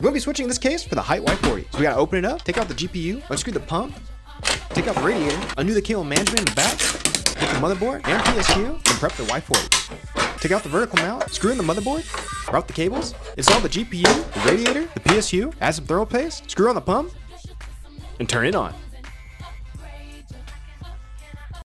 We're gonna be switching this case for the HYTE Y40. So we gotta open it up, take out the GPU, unscrew the pump, take out the radiator, undo the cable management in the back, get the motherboard and PSU, and prep the Y40. Take out the vertical mount, screw in the motherboard, route the cables, install the GPU, the radiator, the PSU, add some thermal paste, screw on the pump, and turn it on.